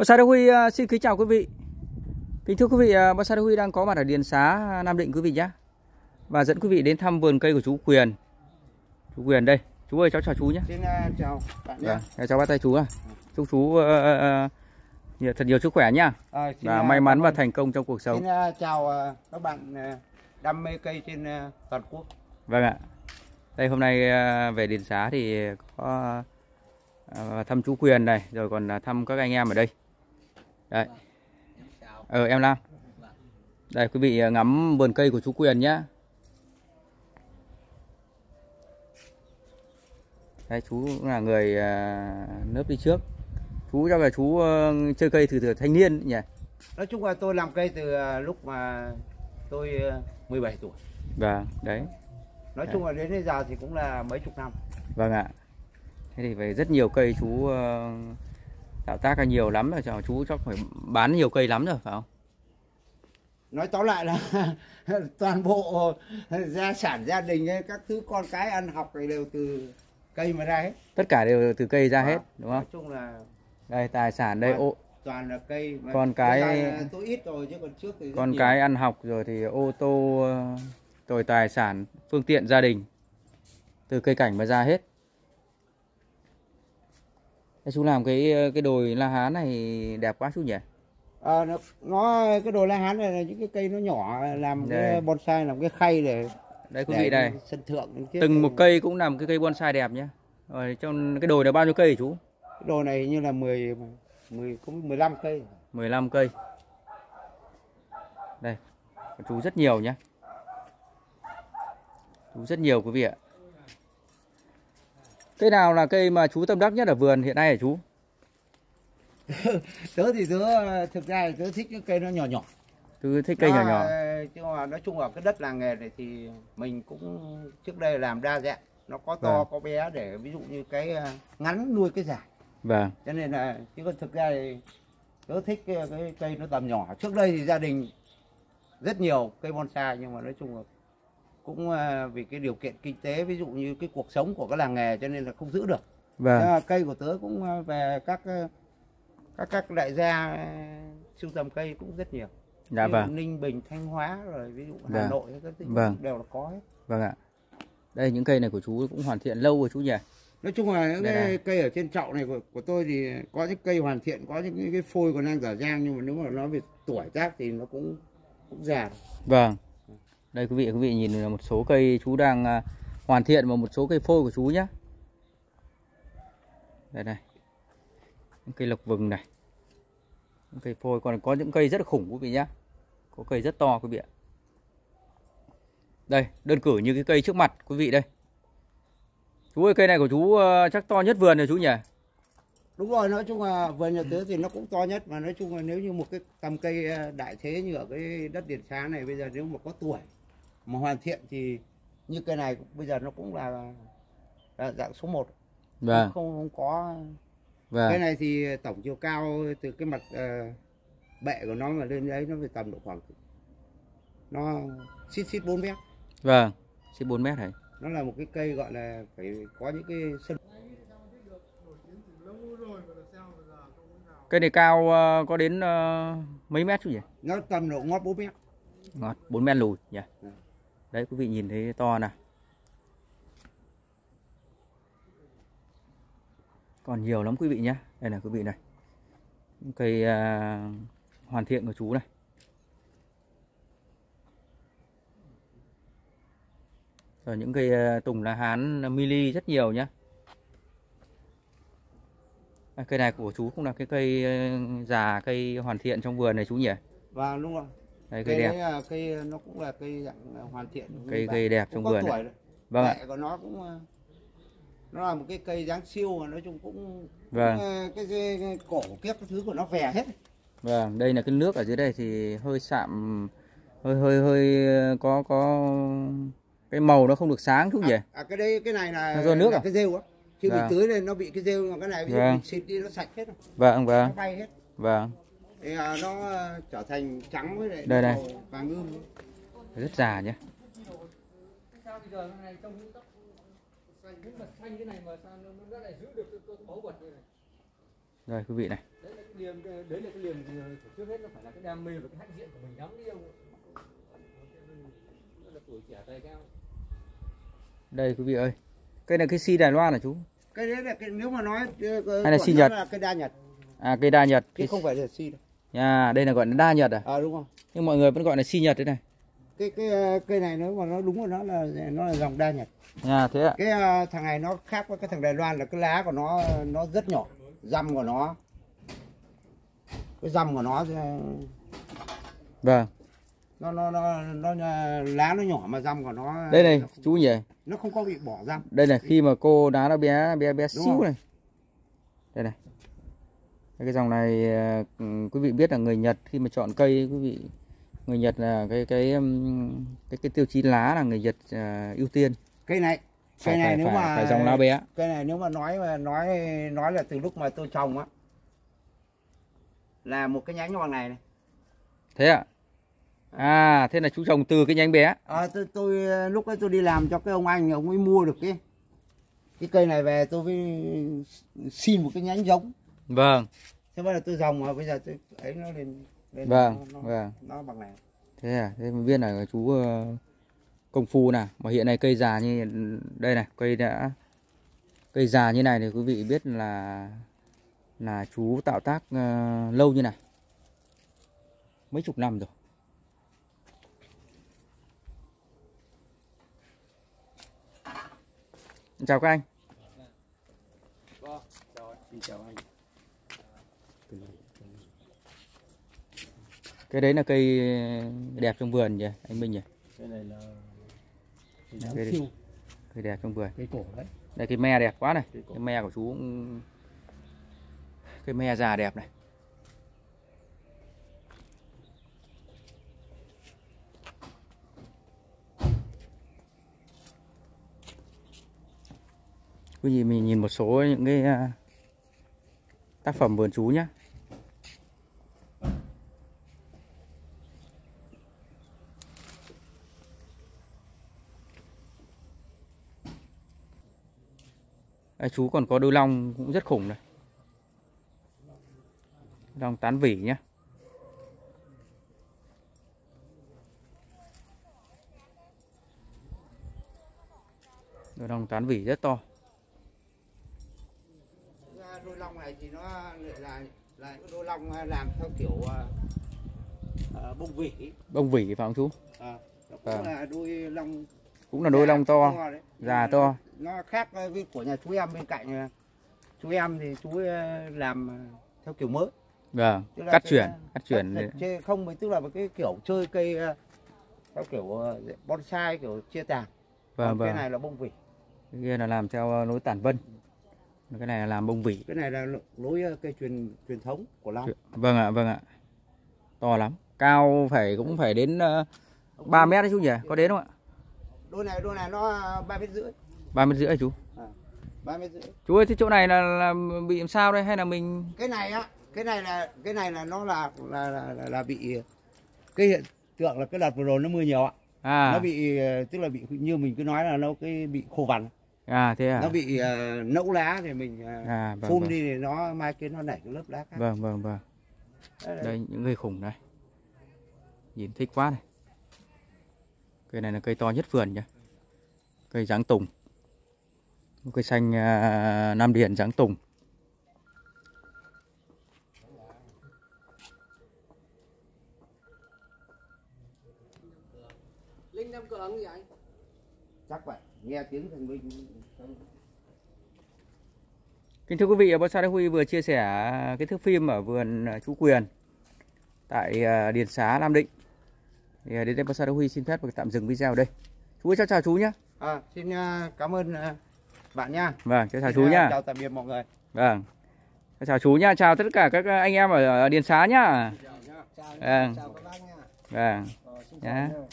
Bonsai Đô Huy uh, xin kính chào quý vị. Kính thưa quý vị, uh, Bonsai Đô Huy đang có mặt ở Điền Xá, Nam Định quý vị nhé. Và dẫn quý vị đến thăm vườn cây của chú Quyền. Chú Quyền đây. Chú ơi cháu chào chú nhé. Xin uh, chào bạn nhé. Vâng, cháu bắt tay chú à. Chúc chú uh, uh, thật nhiều sức khỏe nhá. À, xin, Và uh, may mắn và thành công trong cuộc sống. Xin uh, chào uh, các bạn uh, đam mê cây trên uh, toàn quốc. Vâng ạ. Đây hôm nay uh, về Điền Xá thì có uh, thăm chú Quyền này, rồi còn thăm các anh em ở đây. Đây. Ờ em Lam. Đây quý vị uh, ngắm vườn cây của chú Quyền nhá. Đây chú là người uh, nớp đi trước. Chú chắc là chú uh, chơi cây từ từ thanh niên nhỉ? Nói chung là tôi làm cây từ lúc mà tôi uh, 17 tuổi. Vâng, đấy. Nói Dạ. chung là đến bây giờ thì cũng là mấy chục năm. Vâng ạ. Thế thì phải rất nhiều cây chú ờ, tạo tác ra nhiều lắm rồi cho chú chắc phải bán nhiều cây lắm rồi phải không? Nói tóm lại là toàn bộ gia sản gia đình ấy, các thứ con cái ăn học thì đều từ cây mà ra hết. Tất cả đều từ cây ra hết đúng Nói không? chung là Đây tài sản đây ô toàn là cây. Mà Con cái- tôi ít rồi chứ còn trước thì con nhiều. cái ăn học rồi thì ô tô ờ, rồi tài sản phương tiện gia đình từ cây cảnh mà ra hết. Chú làm cái cái đồi la hán này đẹp quá chú nhỉ? Ờ, nó, nó cái đồ la hán này là những cái cây nó nhỏ làm Đây. cái bonsai làm cái khay để Đây quý vị đây. sân thượng Từng một cây cũng làm cái cây bonsai đẹp nhé. Rồi trong cái đồi này bao nhiêu cây hả chú? cái đồ này như là 10 10 cũng 15 cây 15 cây. Đây, chú rất nhiều nhé. Chú rất nhiều quý vị ạ. Cây nào là cây mà chú tâm đắc nhất ở vườn hiện nay hả chú? tớ thì tớ thực ra thì tớ thích những cây nó nhỏ nhỏ Chú thích cây nhỏ Nó, nhỏ. chứ mà nói chung ở cái đất làng nghề này thì mình cũng trước đây làm đa dạng nó có to Vâng. có bé để ví dụ như cái ờ, ngắn nuôi cái dài Vâng, cho nên là chứ còn thực ra thì tớ thích cái, cái cây nó tầm nhỏ trước đây thì gia đình rất nhiều cây bonsai nhưng mà nói chung là cũng ờ, vì cái điều kiện kinh tế ví dụ như cái cuộc sống của cái làng nghề cho nên là không giữ được vâng, Thế cây của tớ cũng ờ, về các ờ, các các đại gia sưu tầm cây cũng rất nhiều dạ vâng, Ninh Bình Thanh Hóa rồi ví dụ Hà Vâng. Nội các tỉnh Vâng. đều là có hết vâng ạ. Đây những cây này của chú cũng hoàn thiện lâu rồi chú nhỉ? nói chung là những cái cây ở trên chậu này của, của tôi thì có những cây hoàn thiện có những cái, cái phôi còn đang dở dang nhưng mà nếu mà nói về tuổi tác thì nó cũng cũng già Vâng. Đây quý vị quý vị nhìn là một số cây chú đang à, hoàn thiện và một số cây phôi của chú nhé. Đây này. Những cây lộc vừng này. Những cây phôi còn có những cây rất khủng quý vị nhé. Có cây rất to quý vị ạ. Đây, đơn cử như cái cây trước mặt quý vị đây. Chú ơi cây này của chú ờ, chắc to nhất vườn rồi chú nhỉ? đúng rồi nói chung là vườn nhà tứ thì nó cũng to nhất mà nói chung là nếu như một cái tầm cây ờ, đại thế như ở cái đất điền xá này bây giờ nếu mà có tuổi mà hoàn thiện thì như cây này bây giờ nó cũng là, là dạng số 1 Vâng, không không có vâng. cái này thì tổng chiều cao từ cái mặt ờ, bệ của nó mà lên đấy nó phải tầm độ khoảng nó xít xít 4 mét Vâng. Xin 4 mét này. nó là một cái cây gọi là phải có những cái sân Cây này cao ờ, có đến ờ, mấy mét chú nhỉ? nó tầm độ ngót 4 mét ngọt 4 mét lùi nhỉ Ừ đấy quý vị nhìn thấy to nè còn nhiều lắm quý vị nhé đây là quý vị này. Những cây à, hoàn thiện của chú này. Rồi những cây à, tùng lá hán à, mili rất nhiều nhá. À, cây này của chú cũng là cái cây à, già cây hoàn thiện trong vườn này chú nhỉ? Và đúng rồi đây cây cây đẹp đấy là cây nó cũng là cây dạng hoàn thiện cây cây đẹp Cũng trong vườn tuổi vâng ạ của nó cũng ờ, nó là một cái cây dáng siêu mà nói chung cũng, Vâng. cũng, cái, cái, cái cổ kiếp cái thứ của nó về hết Vâng, đây là cái nước ở dưới đây thì hơi sạm hơi hơi hơi có có cái màu nó không được sáng chú nhỉ? à, à, cái đây cái này là, do nước là à? cái rêu á khi Vâng. mình tưới lên nó bị cái rêu mà cái này Vâng. mình xịt đi nó sạch hết rồi. Vâng vâng nó bay hết vâng, thì à, nó ờ, trở thành trắng với lại Đây màu vàng ươm rất già nhé. Đây quý vị này. liềm đấy là cái liềm trước hết nó phải là cái đam mê và cái hãnh diện của mình lắm đi ông nó là tuổi trẻ tài cao. Đây quý vị ơi. Cây này cây si Đài Loan hả chú? Cái đấy là cái nếu mà nói ờ, Hay là si Nhật? là cái đa nhật. À cây đa nhật. Chứ Cái- không phải là si đâu à đây là gọi là đa nhật à? À đúng không nhưng mọi người vẫn gọi là si nhật đấy này. Cái cái cây này nếu mà nó đúng của nó là nó là dòng đa nhật. À thế ạ. Cái ờ, thằng này nó khác với cái thằng Đài Loan là cái lá của nó nó rất nhỏ. Răm của nó. Cái răm của nó vâng. nó nó nó, nó, lá nó nhỏ mà răm của nó đây này nó, chú nhỉ? Nó không có bị bỏ răm. Đây này khi mà cô đá nó bé bé bé Đúng xíu không? này. Đây này cái dòng này ờ, quý vị biết là người Nhật khi mà chọn cây quý vị người Nhật là cái cái cái cái tiêu chí lá là người Nhật ờ, ưu tiên. Cây này cây này phải, nếu phải, mà phải dòng lá bé cây này nếu mà nói mà nói nói là từ lúc mà tôi trồng á là một cái nhánh bằng này này. Thế ạ? À thế là chú trồng từ cái nhánh bé. À, tôi, tôi lúc ấy tôi đi làm cho cái ông anh ông ấy mua được cái cái cây này về tôi mới xin một cái nhánh giống vâng. Thế bây giờ tôi dòng mà bây giờ tôi ấy nó lên, lên vâng nó, nó, vâng. nó bằng này. Thế à thế mình biết là chú ờ, công phu nào? Mà hiện nay cây già như đây này cây đã cây già như này thì quý vị biết là là chú tạo tác ờ, lâu như này. Mấy chục năm rồi. Chào các anh. Xin chào anh cái đấy là cây đẹp trong vườn nhỉ anh Minh nhỉ cái này là Cây này. siêu. Cây đẹp trong vườn. Cái cổ đấy. Đây cái me đẹp quá này. Cây cái me của chú cũng cái me già đẹp này. Quý vị mình nhìn một số những cái à, tác phẩm vườn chú nhé Đây, chú còn có đôi long cũng rất khủng này. Long tán vỉ nhé đôi long tán vỉ rất to. Đôi long này thì nó lại là là đôi long làm theo kiểu uh, bông vỉ. Bông vỉ phải không chú? À, nó cũng Vâng. là đôi long cũng là đôi long to. đấy. già to. nó khác với của nhà chú em bên cạnh chú em thì chú ờ, làm à, theo kiểu mới. Vâng cắt cái, chuyển cắt chuyển chê- không mới tức là cái kiểu chơi cây theo kiểu ờ, bonsai kiểu chia tàn vâng Còn cái vâng. này là bông vỉ. Cái kia là làm theo lối tản vân. Cái này là làm bông vỉ. Cái này là lối ờ, cây truyền truyền thống của long. Vâng ạ vâng ạ. To lắm. Cao phải cũng phải đến uh, 3 mét đấy chú nhỉ? Có đến không ạ đôi này đôi này nó ba mét rưỡi. Ba mét rưỡi chú? Ba mét rưỡi. Chú ơi thế chỗ này là, là bị làm sao đây? Hay là mình cái này á cái này là cái này là nó là là là, là, là bị cái hiện tượng là cái đợt vừa rồi nó mưa nhiều ạ. À. Nó bị ờ, tức là bị như mình cứ nói là nó cái bị khô vằn. À thế à? Nó bị ờ, nẫu lá thì mình ờ, à vâng phun vâng. đi thì nó mai kia nó nảy cái lớp lá khác. Vâng vâng vâng. Đấy. đây những cây khủng này. Nhìn thích quá này cây này là cây to nhất vườn nhá. Cây dáng tùng. Một cây xanh à, nam điền dáng tùng. Linh năm cường gì anh? Chắc vậy. Nghe tiếng thằng minh Kính thưa quý vị, Bonsai Huy vừa chia sẻ cái thước phim ở vườn à, chú Quyền tại à, Điền Xá, Nam Định. Thì à, đến đây Đắc Huy xin phép được tạm dừng video ở đây. Chú ơi, cháu chào chú nhé. à, xin ờ, cảm ơn ờ, bạn nha Vâng, chào Xin, chú nhá. chào tạm biệt mọi người Vâng. Chào chú nhá, chào tất cả các anh em ở Điền Xá nhá. chào Vâng. chào các bác nha Vâng. Xin Nhá. chào nha.